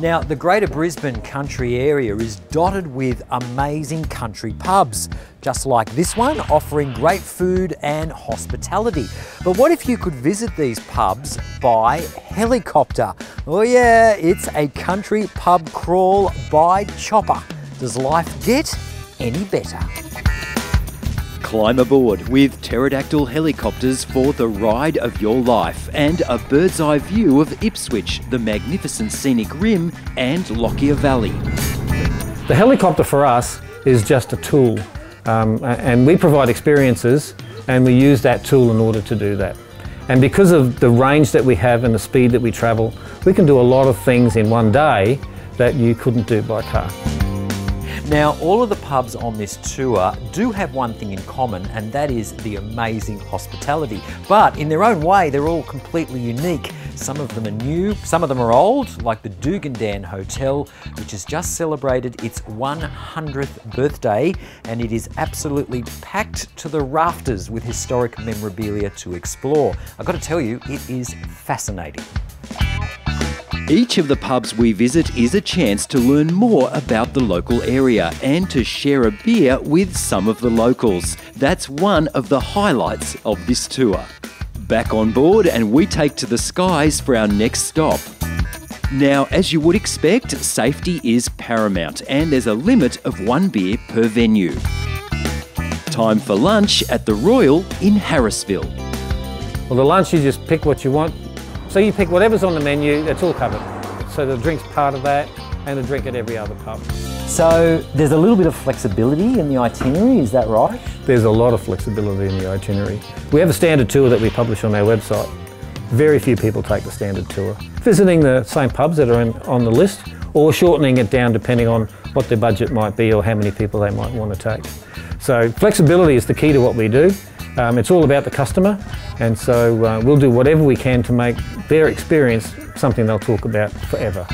Now, the Greater Brisbane country area is dotted with amazing country pubs, just like this one, offering great food and hospitality. But what if you could visit these pubs by helicopter? Oh, yeah, it's a country pub crawl by chopper. Does life get any better? Climb aboard with pterodactyl helicopters for the ride of your life and a bird's eye view of Ipswich, the magnificent scenic rim, and Lockyer Valley. The helicopter for us is just a tool, um, and we provide experiences and we use that tool in order to do that. And because of the range that we have and the speed that we travel, we can do a lot of things in one day that you couldn't do by car. Now, all of the pubs on this tour do have one thing in common, and that is the amazing hospitality. But in their own way, they're all completely unique. Some of them are new, some of them are old, like the Dugandan Hotel, which has just celebrated its 100th birthday, and it is absolutely packed to the rafters with historic memorabilia to explore. I've got to tell you, it is fascinating. Each of the pubs we visit is a chance to learn more about the local area and to share a beer with some of the locals. That's one of the highlights of this tour. Back on board, and we take to the skies for our next stop. Now, as you would expect, safety is paramount, and there's a limit of one beer per venue. Time for lunch at the Royal in Harrisville. Well, the lunch, you just pick what you want. So you pick whatever's on the menu, it's all covered. So the drink's part of that, and the drink at every other pub. So there's a little bit of flexibility in the itinerary, is that right? There's a lot of flexibility in the itinerary. We have a standard tour that we publish on our website. Very few people take the standard tour. Visiting the same pubs that are in, on the list, or shortening it down depending on what their budget might be or how many people they might want to take. So flexibility is the key to what we do. Um, it's all about the customer, and so uh, we'll do whatever we can to make their experience something they'll talk about forever.